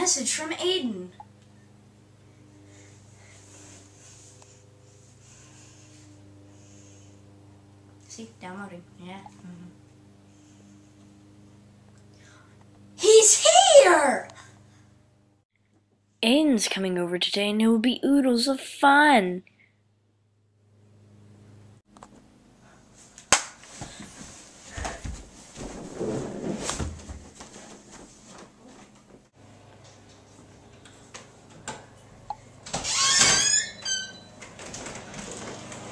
message from Aidan. See, downloading. Yeah. mhm. He's here! Aidan's coming over today and it will be oodles of fun.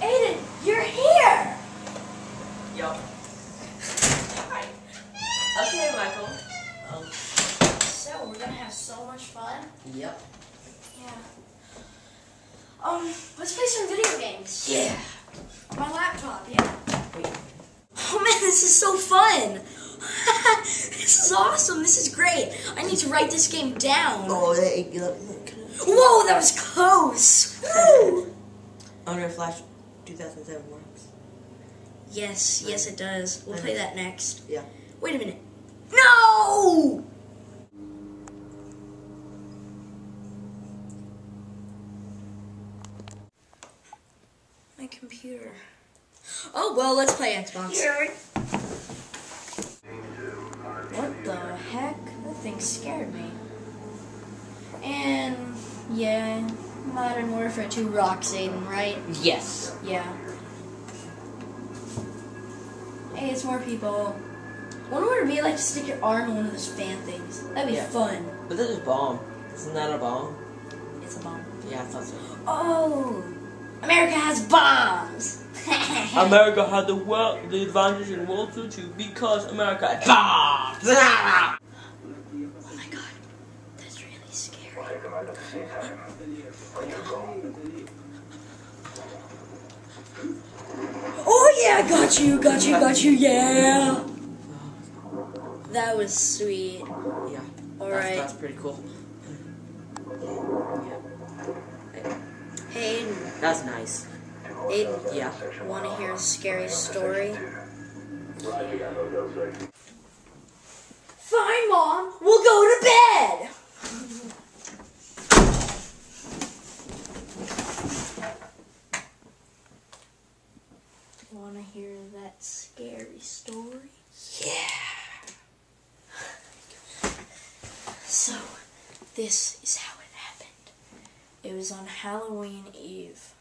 Aidan, you're here! Yup. Okay, Michael. Um, So, we're gonna have so much fun. yep. Yeah. Um, let's play some video games. Yeah. My laptop, yeah. Wait. Oh man, this is so fun! this is awesome, this is great. I need to write this game down. Oh, you Whoa, that was close! Woo! Unreal Flash 2007 works. yes, yes it does. We'll play that next. Yeah. Wait a minute. No! My computer. Oh, well, let's play Xbox. What the heck? That thing scared me. And, yeah, Modern Warfare 2 rocks Aidan, right? Yes. Yeah. Hey, it's more people. Wonder what it'd be like to stick your arm in one of those fan things. That'd be Yeah. fun. But this is a bomb. Isn't that a bomb? It's a bomb. Yeah, I thought so. Oh! America has bombs! America had the world, the advantage in World War II because America had bombs. Oh my god. That's really scary. Oh yeah, got you, got you, got you, yeah! That was sweet. Yeah. That's, Alright. that's pretty cool. That's nice. Aidan, Yeah. want to hear a scary story? Fine, Mom. We'll go to bed. Want to hear that scary story? Yeah. So, this is how it. It was on Halloween Eve.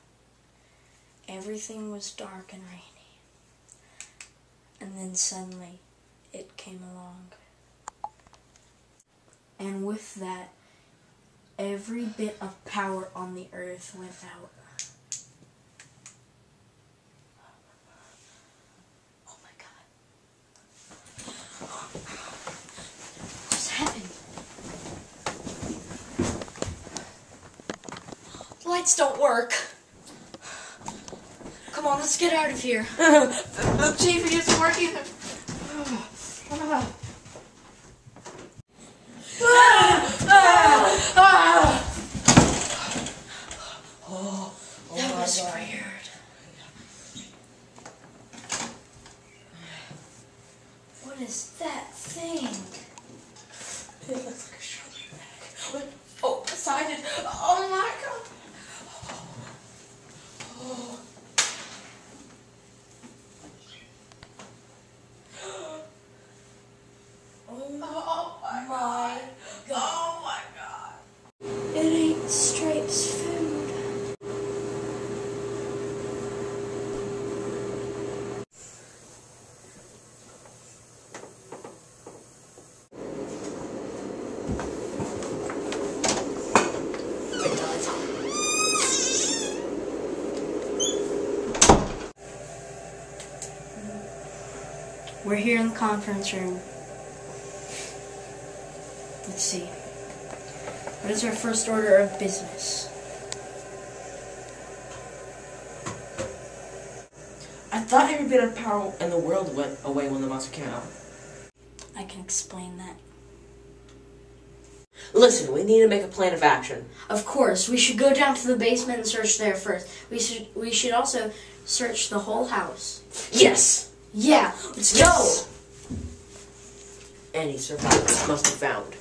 Everything was dark and rainy. And then suddenly, it came along. And with that, every bit of power on the earth went out. Oh my god. What just happened? The lights don't work. Come on, let's get out of here. the TV isn't working. Oh, oh That my was God. weird. What is that thing? It looks like a strawberry bag. What? Oh, decided. Oh my god. Oh. Oh Oh my my god. Oh my god. It ain't Stripes food. Wait, no, it's We're here in the conference room. Let's see. What is our first order of business? I thought every bit of power in the world went away when the monster came out. I can explain that. Listen, we need to make a plan of action. Of course, we should go down to the basement and search there first. We should we should also search the whole house. Yes! Yeah, let's yes. go! Any survivors must be found.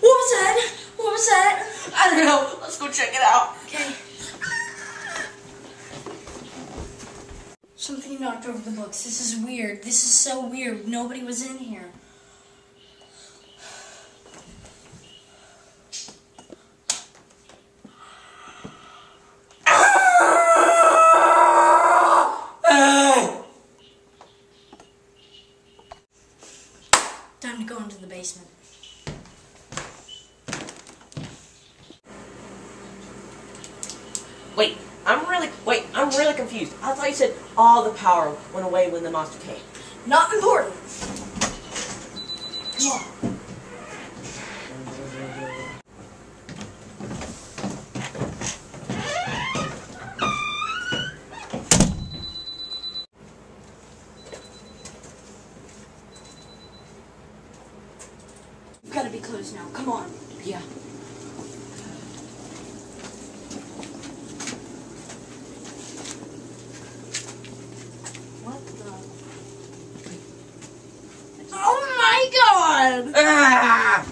What was that? What was that? I don't know. Let's go check it out. Okay. Something knocked over the books. This is weird. This is so weird. Nobody was in here. Basement. Wait, I'm really wait, I'm really confused. I thought you said all the power went away when the monster came. Not important. Come on. We've got to be closed now. Come on. Yeah. What the? Oh my god! Ah!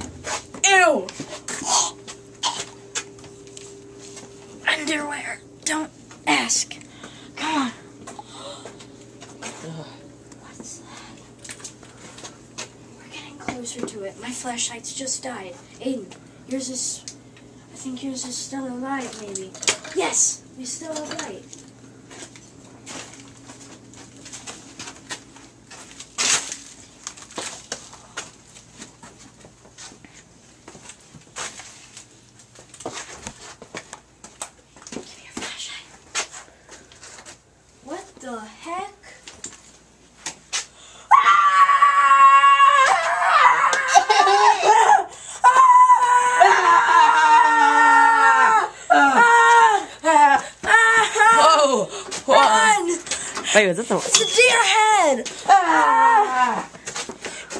Ew! Underwear. Don't ask. Come on. What's that? We're getting closer to Just died. Aidan, yours is. I think yours is still alive, maybe. Yes! We still have light. Give me your flashlight. What the heck? Whoa! Whoa. Run! Wait, was that the It's a deer head! Ah!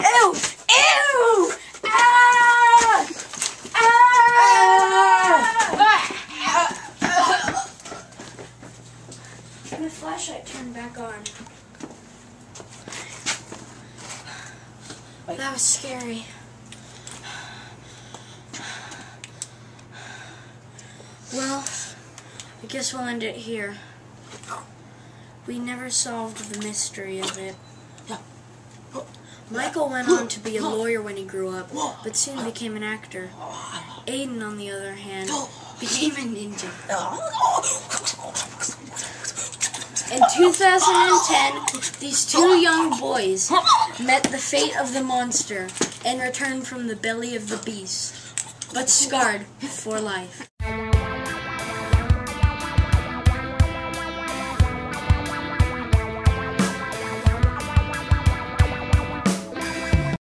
Ew! Ew! Ah! Ah! My flashlight turned back on. Wait. That was scary. Well, I guess we'll end it here. We never solved the mystery of it. Michael went on to be a lawyer when he grew up, but soon became an actor. Aidan, on the other hand, became a ninja. In 2010, these two young boys met the fate of the monster and returned from the belly of the beast, but scarred for life.